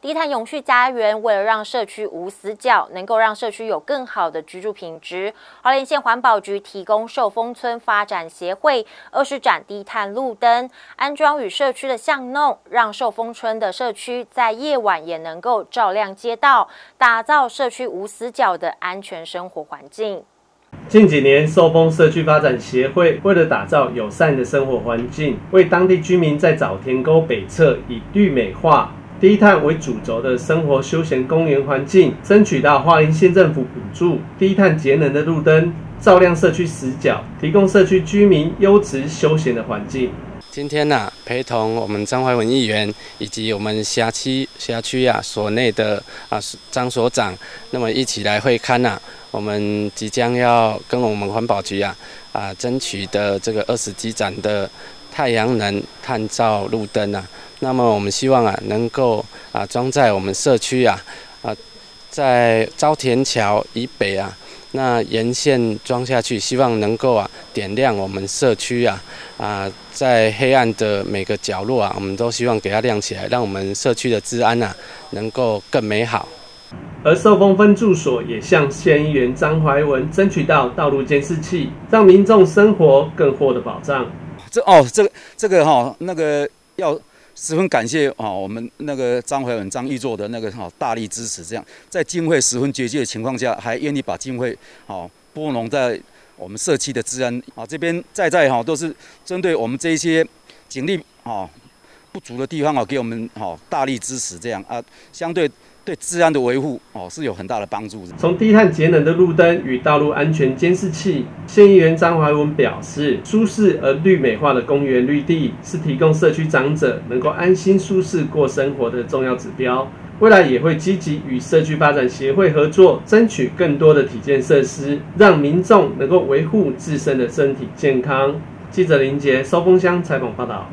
低碳永续家园为了让社区无死角，能够让社区有更好的居住品质，花莲县环保局提供寿丰村发展协会二十盏低碳路灯，安装与社区的巷弄，让寿丰村的社区在夜晚也能够照亮街道，打造社区无死角的安全生活环境。近几年，寿丰社区发展协会为了打造友善的生活环境，为当地居民在早田沟北侧以绿美化。低碳为主轴的生活休闲公园环境，争取到花莲县政府补助低碳节能的路灯，照亮社区死角，提供社区居民优质休闲的环境。今天呢，陪同我们张怀文议员以及我们辖区辖区啊所内的啊张所长，那么一起来会刊呐，我们即将要跟我们环保局啊啊争取的这个二十几盏的太阳能探照路灯啊。那么我们希望啊，能够啊装在我们社区啊，啊，在朝田桥以北啊，那沿线装下去，希望能够啊点亮我们社区啊，啊，在黑暗的每个角落啊，我们都希望给它亮起来，让我们社区的治安啊能够更美好。而寿丰分住所也向县议员张怀文争取到道路监视器，让民众生活更获得保障。这哦，这个这个哈，那个要。十分感谢啊，我们那个张怀文张玉作的那个哈大力支持，这样在经费十分拮据的情况下，还愿意把经费哈拨弄在我们社区的治安啊这边在在哈都是针对我们这一些警力啊不足的地方啊，给我们哈大力支持，这样啊相对。对治安的维护哦是有很大的帮助的。从低碳节能的路灯与道路安全监视器，县议员张怀文表示，舒适而绿美化的公园绿地是提供社区长者能够安心舒适过生活的重要指标。未来也会积极与社区发展协会合作，争取更多的体健设施，让民众能够维护自身的身体健康。记者林杰收风箱采访报道。